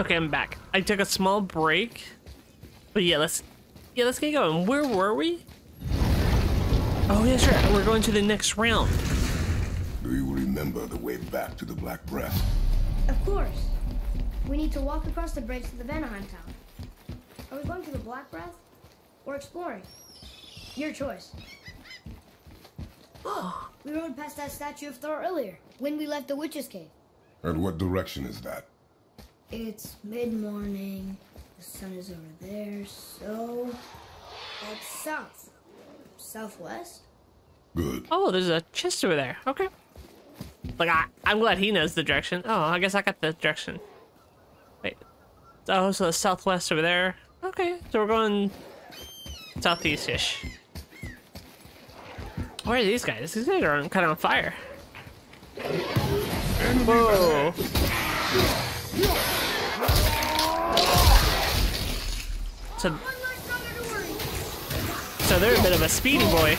Okay, I'm back. I took a small break. But yeah, let's yeah, let's get going. Where were we? Oh yeah, sure. We're going to the next round. Do you remember the way back to the Black Breath? Of course. We need to walk across the bridge to the Vanaheim town. Are we going to the Black Breath? Or exploring? Your choice. Oh, we rode past that statue of Thor earlier, when we left the Witch's Cave. And what direction is that? It's mid-morning. The sun is over there, so... That's south. Southwest? Good. Oh, there's a chest over there. Okay. Like I, I'm glad he knows the direction. Oh, I guess I got the direction. Wait. Oh, so the southwest over there. Okay, so we're going southeast-ish. Where are these guys? These guys are on, kind of on fire. Whoa. So, so they're a bit of a speedy boy.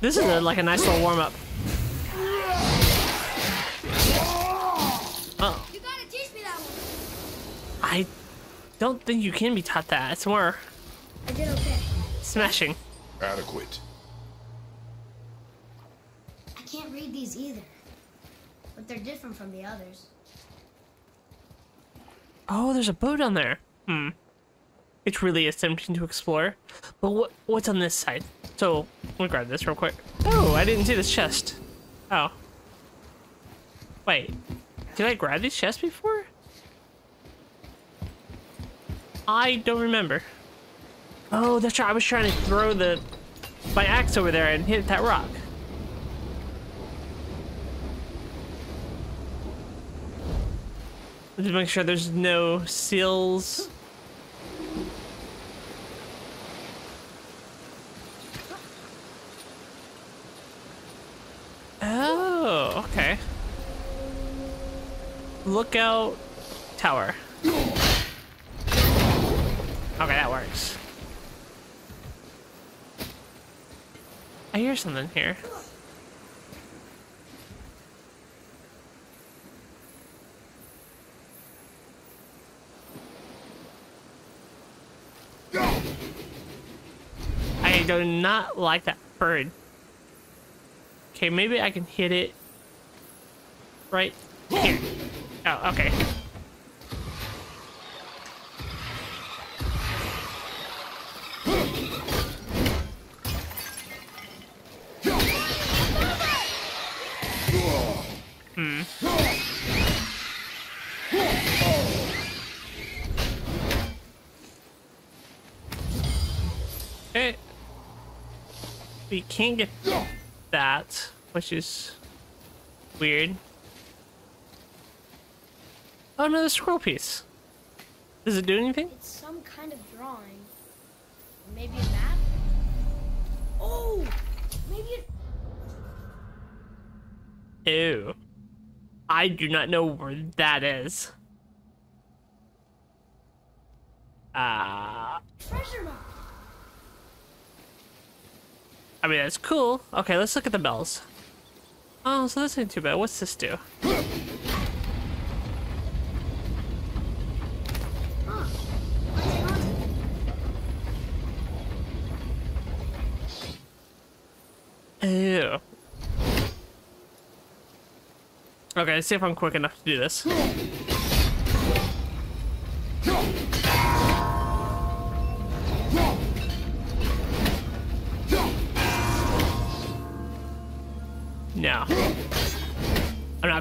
This is a, like a nice little warm don't think you can be taught that. It's more I did okay. smashing. Adequate. I can't read these either. But they're different from the others. Oh, there's a boat on there. Hmm. It's really is tempting to explore. But what what's on this side? So, let me grab this real quick. Oh, I didn't see this chest. Oh. Wait. Did I grab these chests before? I don't remember. Oh, that's right. I was trying to throw the my axe over there and hit that rock. Just make sure there's no seals. Oh, okay. Lookout tower. Okay, that works. I hear something here. I do not like that bird. Okay, maybe I can hit it right here. Oh, okay. We can't get that, which is weird. Oh, another scroll piece. Does it do anything? It's some kind of drawing. Maybe a map? Oh! Maybe it. Ew. I do not know where that is. Uh, Treasure map! I mean, that's cool. Okay, let's look at the bells. Oh, so this ain't too bad. What's this do? Ew. Okay, let's see if I'm quick enough to do this.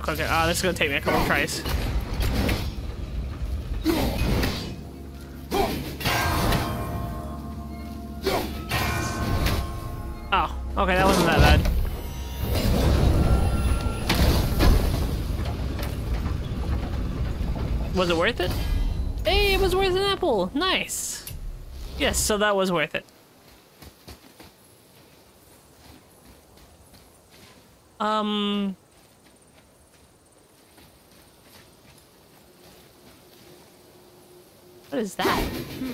Quick. Oh, this is gonna take me a couple tries. Oh, okay, that wasn't that bad. Was it worth it? Hey, it was worth an apple. Nice. Yes, so that was worth it. Um. What is that? Hmm.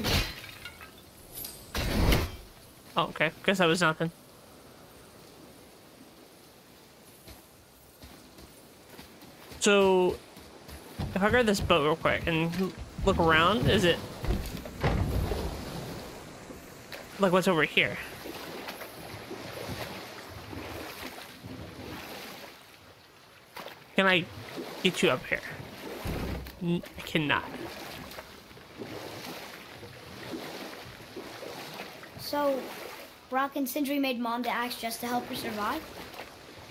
Oh, okay. Guess that was nothing. So, if I grab this boat real quick and look around, is it like what's over here? Can I get you up here? I cannot. So, Brok and Sindri made Mom the axe just to help her survive?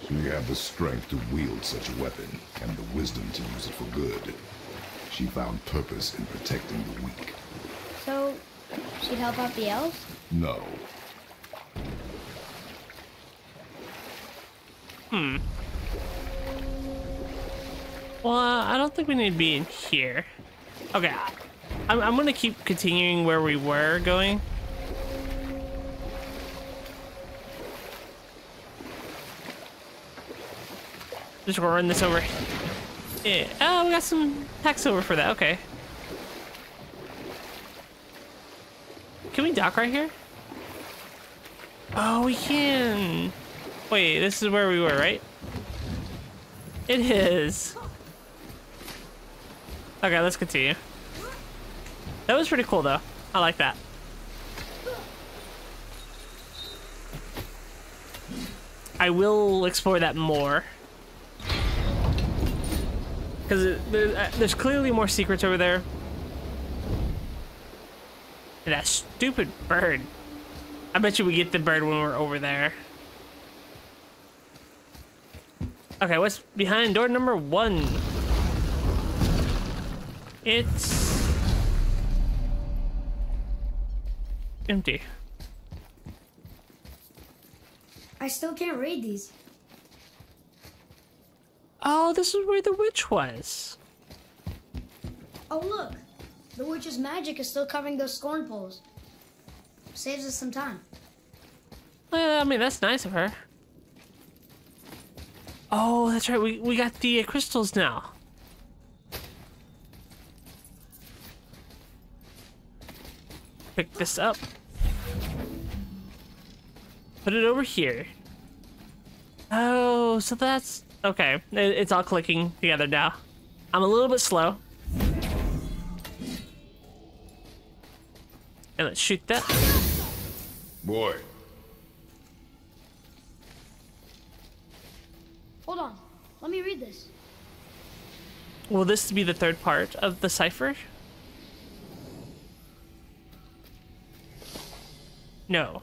She had the strength to wield such a weapon, and the wisdom to use it for good. She found purpose in protecting the weak. So, she'd help out the elves? No. Hmm. Well, uh, I don't think we need to be in here. Okay, I'm, I'm gonna keep continuing where we were going. Just gonna run this over. Yeah. Oh, we got some hacksilver for that. Okay. Can we dock right here? Oh, we can. Wait, this is where we were, right? It is. Okay, let's continue. That was pretty cool, though. I like that. I will explore that more. Because uh, there's clearly more secrets over there. That stupid bird. I bet you we get the bird when we're over there. Okay, what's behind door number one? It's empty. I still can't read these. Oh, this is where the witch was. Oh, look! The witch's magic is still covering those scorn poles. Saves us some time. Well, I mean, that's nice of her. Oh, that's right. We, we got the uh, crystals now. Pick this up. Put it over here. Oh, so that's... Okay, it's all clicking together now. I'm a little bit slow. And let's shoot that. Boy, Hold on. Let me read this. Will this be the third part of the cipher? No.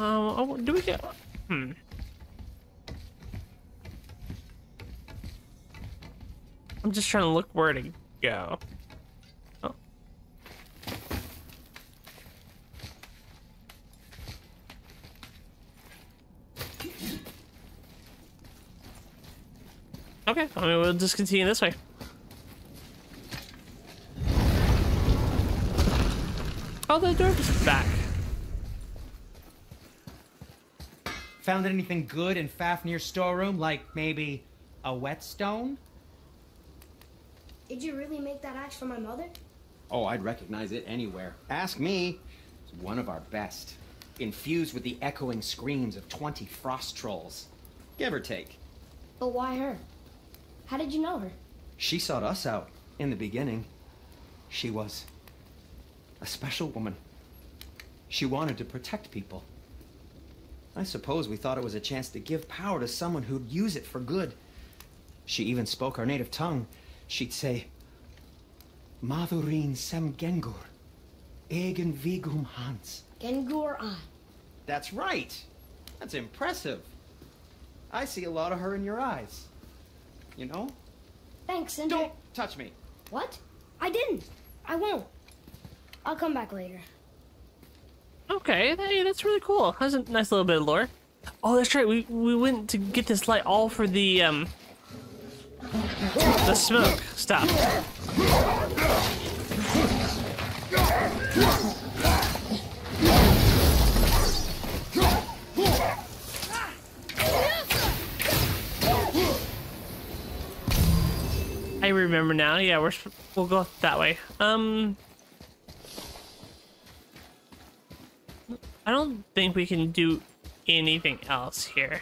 Um, oh, do we get... Hmm. I'm just trying to look where to go. Oh. Okay, I mean, we'll just continue this way. Oh, the door is back. Found anything good in Fafnir's storeroom, like maybe a whetstone? Did you really make that axe for my mother? Oh, I'd recognize it anywhere. Ask me. It's one of our best. Infused with the echoing screams of 20 frost trolls. Give or take. But why her? How did you know her? She sought us out in the beginning. She was a special woman. She wanted to protect people. I suppose we thought it was a chance to give power to someone who'd use it for good. She even spoke our native tongue. She'd say, Madurin sem gengur, egen vigum hans. Gengur I. That's right. That's impressive. I see a lot of her in your eyes. You know? Thanks, Sindri. Don't touch me. What? I didn't. I won't. I'll come back later. Okay, hey, that's really cool. That's a nice little bit of lore. Oh, that's right. We we went to get this light all for the um the smoke Stop. I remember now. Yeah, we're we'll go that way. Um, I don't think we can do anything else here.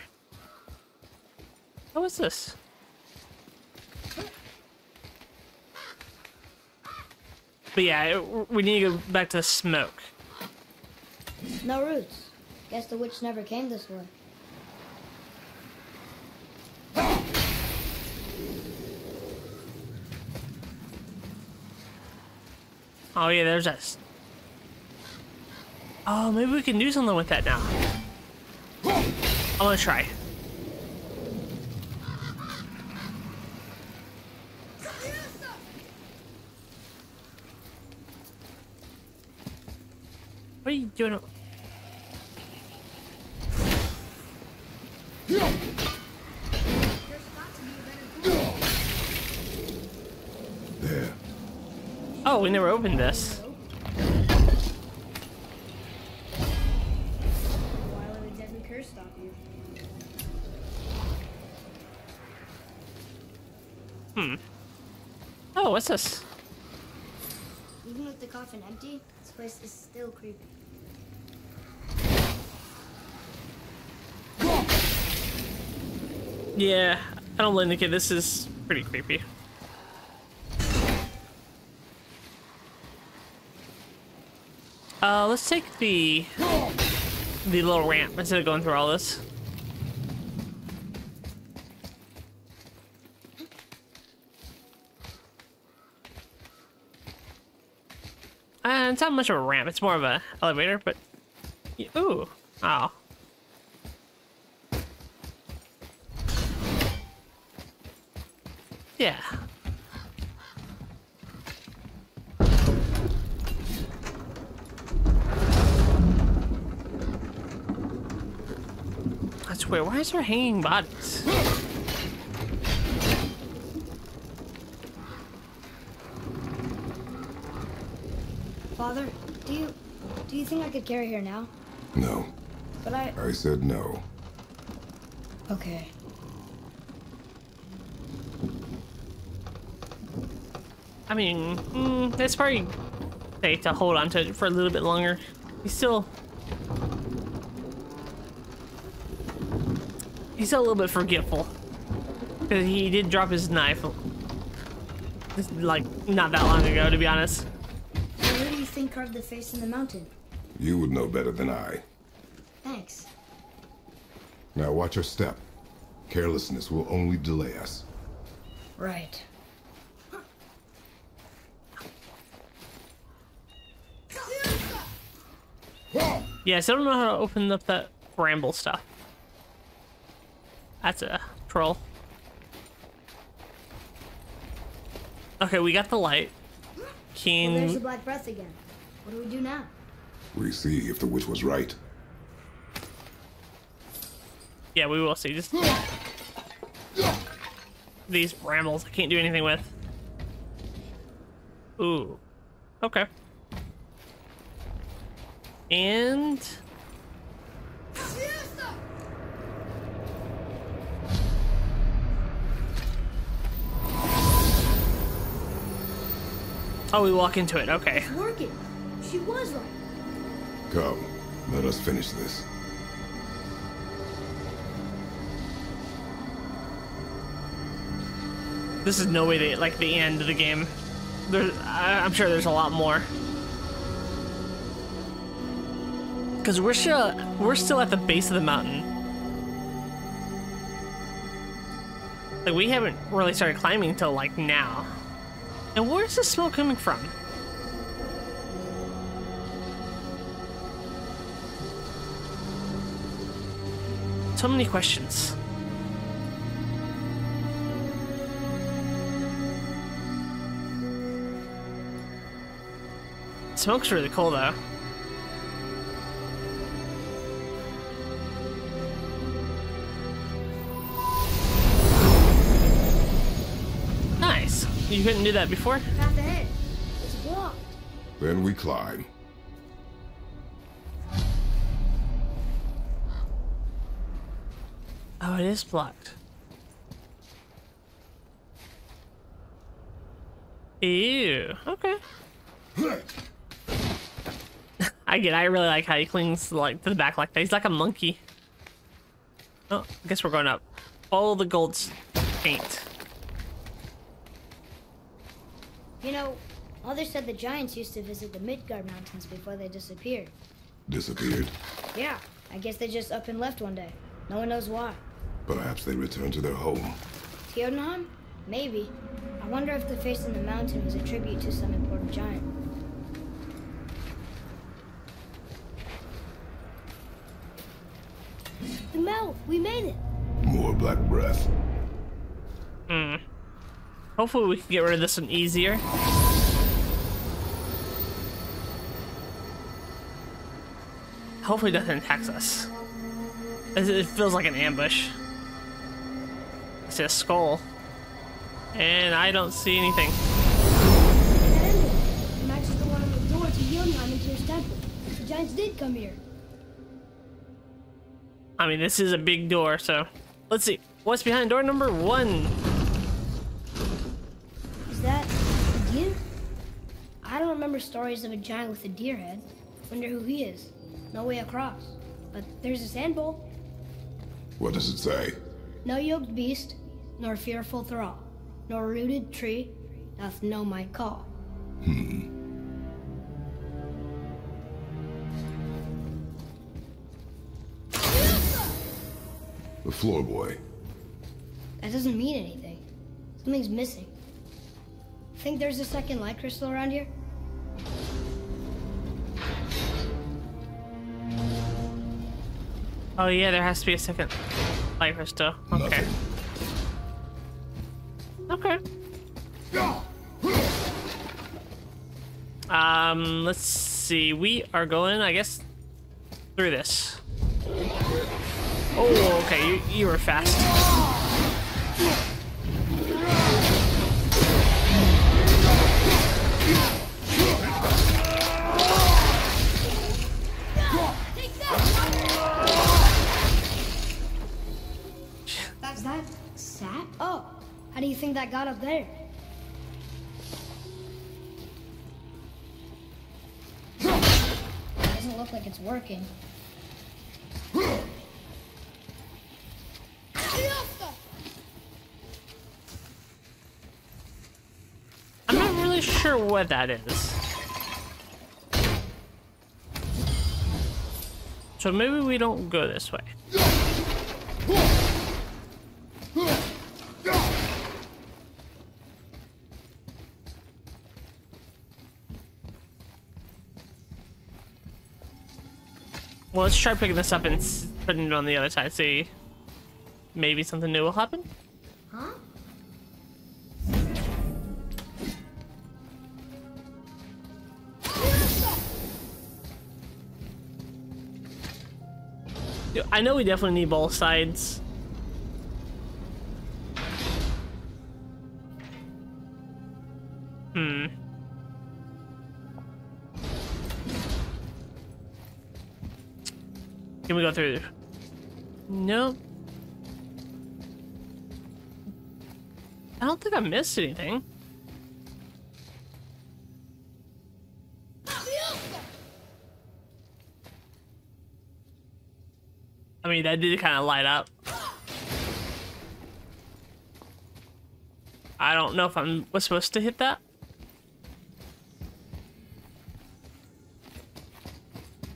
What was this? But yeah, we need to go back to the smoke. No roots. Guess the witch never came this way. Oh yeah, there's us. Oh, maybe we can do something with that now. I'm gonna try. What are you doing? Oh, we never opened this. What's? Even with the coffin empty, this place is still creepy. Yeah, I don't indicate this is pretty creepy. Uh, let's take the the little ramp instead of going through all this. Uh, it's not much of a ramp. It's more of a elevator, but ooh, oh. Yeah. That's weird. Why is there hanging bodies? Father, do you do think I could carry her now? No. But I I said no. okay. I mean, mm, it's probably safe to hold on to it for a little bit longer. He's still... He's still a little bit forgetful. Because he did drop his knife, just, like, not that long ago, to be honest. So who do you think carved the face in the mountain? You would know better than I. Thanks. Now watch your step. Carelessness will only delay us. Right. Yes, I don't know how to open up that bramble stuff. That's a troll. Okay, we got the light. Well, there's the black breath again. What do we do now? We see if the witch was right. yeah, we will see. Just these brambles, I can't do anything with. Ooh, okay. And oh, we walk into it. Okay. It's working. She was right. Come, let us finish this. This is no way to like the end of the game. There's, I, I'm sure there's a lot more. Cause we're still we're still at the base of the mountain. Like we haven't really started climbing until like now. And where's the smoke coming from? So many questions. Smoke's really cool though. Nice. You couldn't do that before? Path ahead. It's blocked. Then we climb. It is blocked. Ew. Okay. I get. It. I really like how he clings like to the back like that. He's like a monkey. Oh, I guess we're going up. All the gold's paint. You know, Mother said the giants used to visit the Midgard Mountains before they disappeared. Disappeared? Yeah, I guess they just up and left one day. No one knows why. Perhaps they returned to their home. Jotunheim? Maybe. I wonder if the face in the mountain was a tribute to some important giant. The mouth! We made it! More black breath. Hmm. Hopefully we can get rid of this one easier. Hopefully nothing attacks us. It feels like an ambush. I see a skull. And I don't see anything. That ended. The one on the door to Jotunheim into his temple. The giants did come here. I mean, this is a big door, so... Let's see. What's behind door number one? Is that a deer? I don't remember stories of a giant with a deer head. Wonder who he is. No way across. But there's a sand bowl. What does it say? No yoked beast, nor fearful thrall, nor rooted tree doth know my call. Hmm. The floor boy. That doesn't mean anything. Something's missing. Think there's a second light crystal around here? Oh yeah, there has to be a second light crystal. Okay. Nothing. Okay. Um, let's see. We are going, I guess, through this. Oh, okay. You, you were fast. That got up there? Doesn't look like it's working. I'm not really sure what that is. So maybe we don't go this way. Well, let's try picking this up and putting it on the other side. See, maybe something new will happen. Huh? I know we definitely need both sides. Hmm. Can we go through? Nope. I don't think I missed anything. I mean, that did kind of light up. I don't know if I'm was supposed to hit that.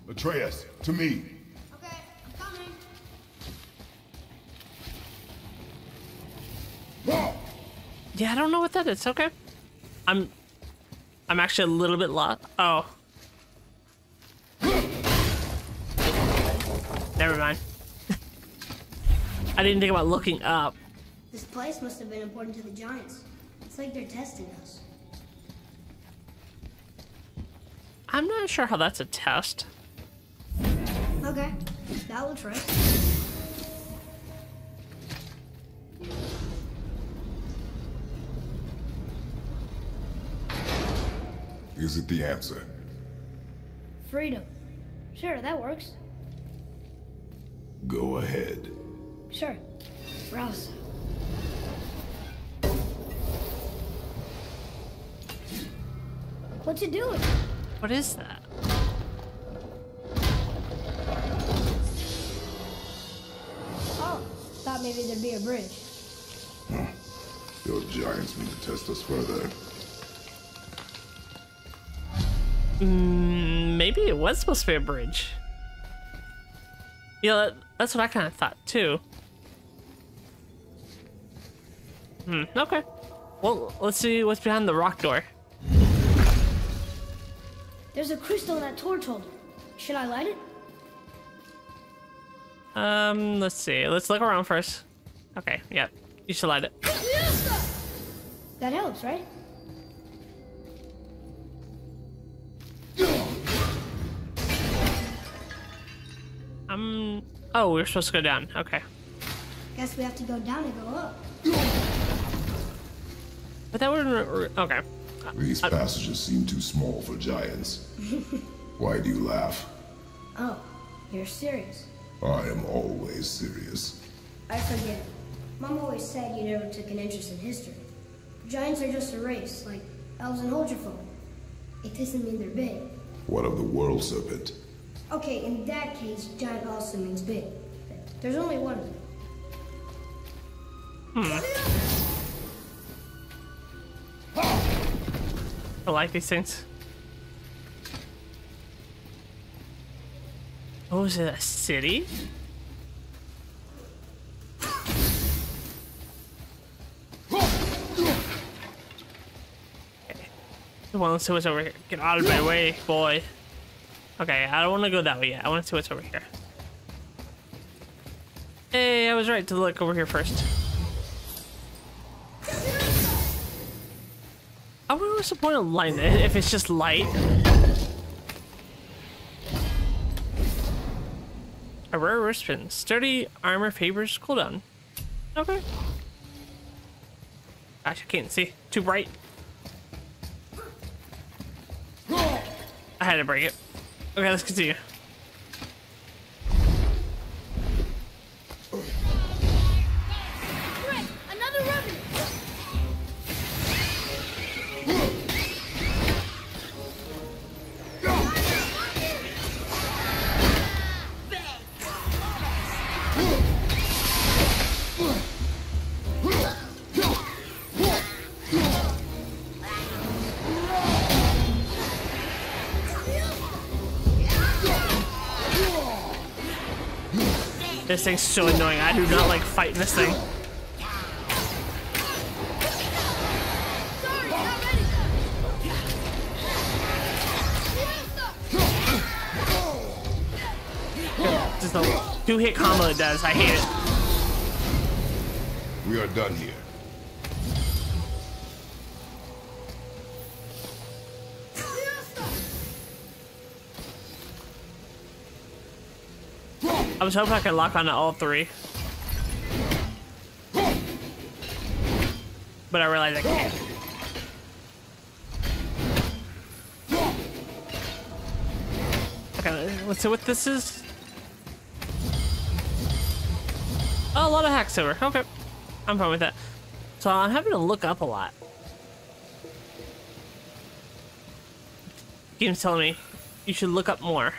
Atreus, to me. Okay, I'm coming. Yeah, I don't know what that is. Okay. I'm I'm actually a little bit lost. Oh. Never mind. I didn't think about looking up. This place must have been important to the giants. It's like they're testing us. I'm not sure how that's a test. Okay, that looks right. Is it the answer? Freedom. Sure, that works. Go ahead. Sure. Rouse. What you doing? What is that? Oh, thought maybe there'd be a bridge. Your giants mean to test us further. Mm, maybe it was supposed to be a bridge. Yeah, that, that's what I kind of thought too. Hmm, okay. Well, let's see what's behind the rock door. There's a crystal in that torch holder. Should I light it? Um, let's see. Let's look around first. Okay, yeah. You should light it. That helps, right? Oh, we're supposed to go down. Okay. Guess we have to go down and go up. But that wouldn't... Okay. These uh, passages seem too small for giants. Why do you laugh? Oh, you're serious. I am always serious. I forget. Mom always said you never took an interest in history. Giants are just a race, like elves and Huldrafolk. It doesn't mean they're big. What of the world serpent? Okay, in that case, giant also means big. There's only one of them. I like these things. Oh, is it a city? Okay. Come on, let's over here. Get out of my way, boy. Okay, I don't want to go that way yet. I want to see what's over here. Hey, I was right to look over here first. I wonder what's the point of light if it's just light. A rare wristband. Sturdy armor favors cooldown. Okay. Gosh, I can't see. Too bright. I had to break it. Okay, let's continue. This thing's so annoying. I do not like fighting this thing. Just the two hit combo it does. I hate it. We are done here. I was hoping I could lock on to all three. But I realized I can't. Okay, let's see what this is. Oh, a lot of hacksilver. Okay. I'm fine with that. So I'm having to look up a lot. Game's telling me you should look up more.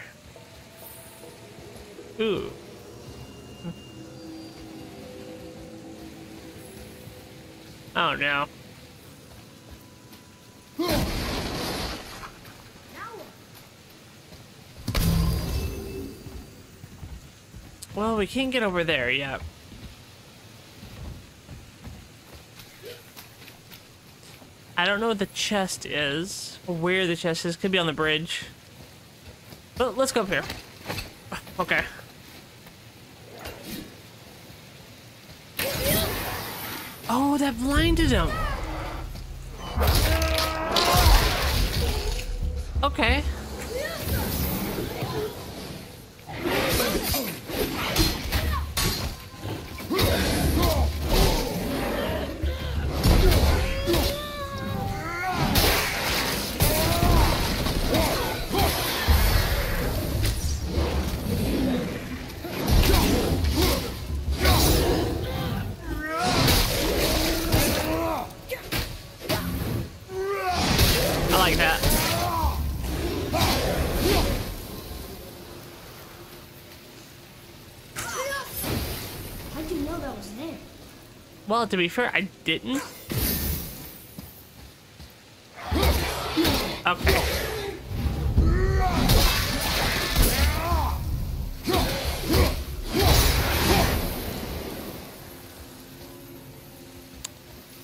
Ooh. Oh no. Well, we can't get over there yet. I don't know what the chest is, where the chest is. Could be on the bridge. But let's go up here. Okay. Oh, that blinded him. Okay. Well, to be fair, I didn't. Okay.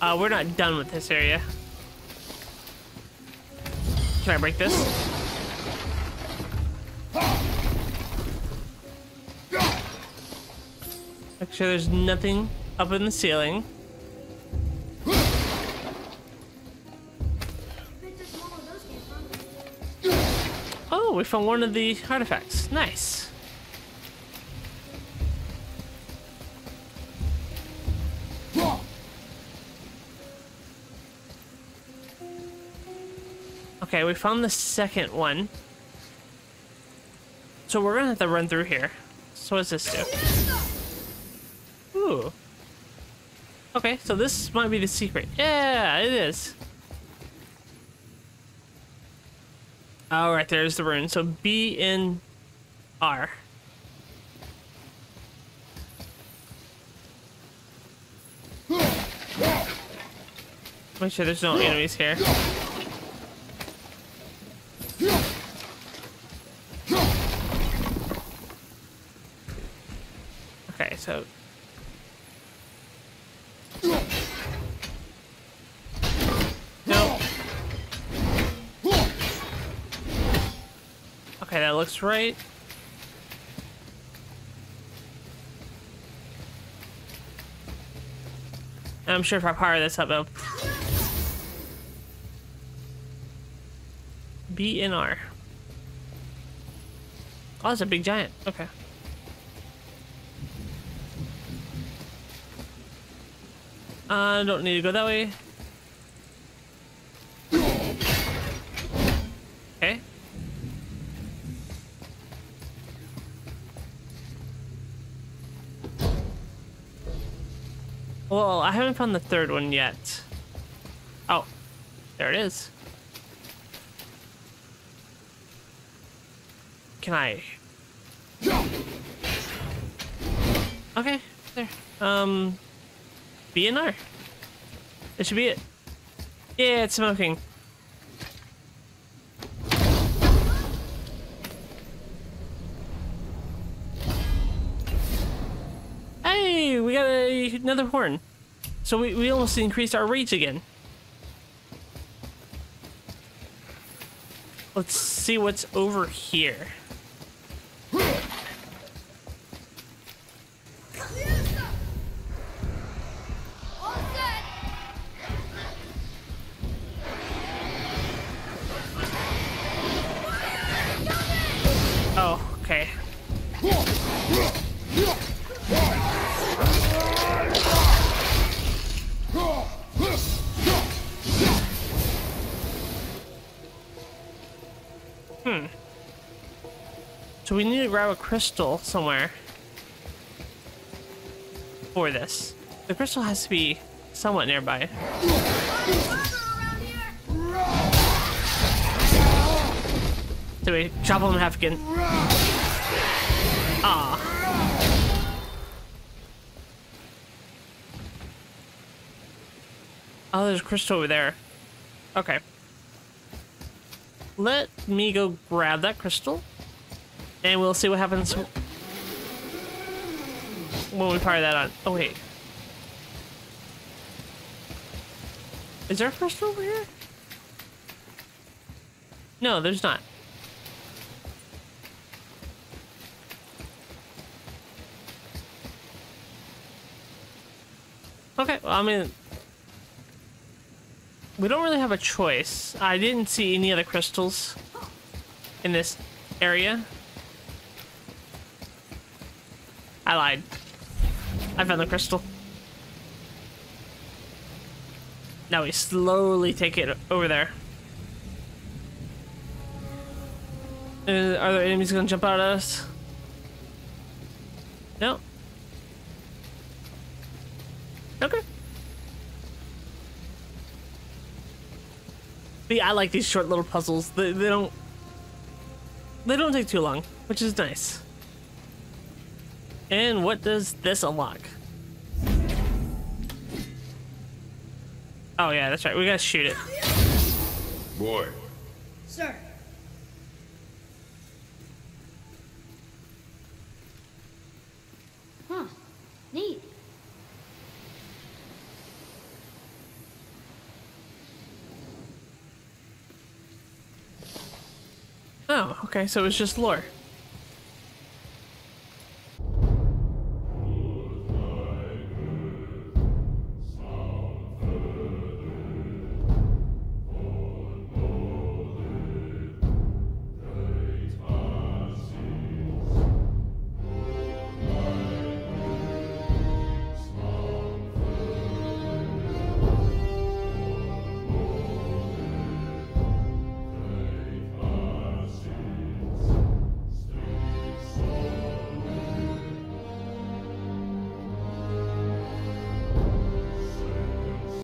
Uh, we're not done with this area. Can I break this? Make sure there's nothing up in the ceiling. Oh, we found one of the artifacts. Nice. Okay, we found the second one. So we're gonna have to run through here. So what does this do? Ooh. Okay, so this might be the secret. Yeah, it is. All right, there's the rune. So B in R. Make sure there's no enemies here. Okay, so no. Right. I'm sure if I power this up, it'll... B and R. Oh, it's a big giant. Okay. I don't need to go that way. Okay. Well, I haven't found the third one yet. Oh, there it is. Can I? Okay, there. Um, B and R. That should be it. Yeah, it's smoking. Another horn. So we, we almost increased our reach again. Let's see what's over here. Grab a crystal somewhere for this. The crystal has to be somewhat nearby. So we chop in half again. Ah. Oh, there's a crystal over there. Okay. Let me go grab that crystal. And we'll see what happens when we fire that on. Oh, wait. Is there a crystal over here? No, there's not. Okay, well, I mean, we don't really have a choice. I didn't see any other crystals in this area. I lied. I found the crystal. Now we slowly take it over there. Uh, are there enemies gonna jump out at us? No. Okay. Yeah, I like these short little puzzles. They, they don't they don't take too long, which is nice. And what does this unlock? Oh yeah, that's right. We gotta shoot it. Boy. Sir. Huh. Neat. Oh, okay. So it was just lore.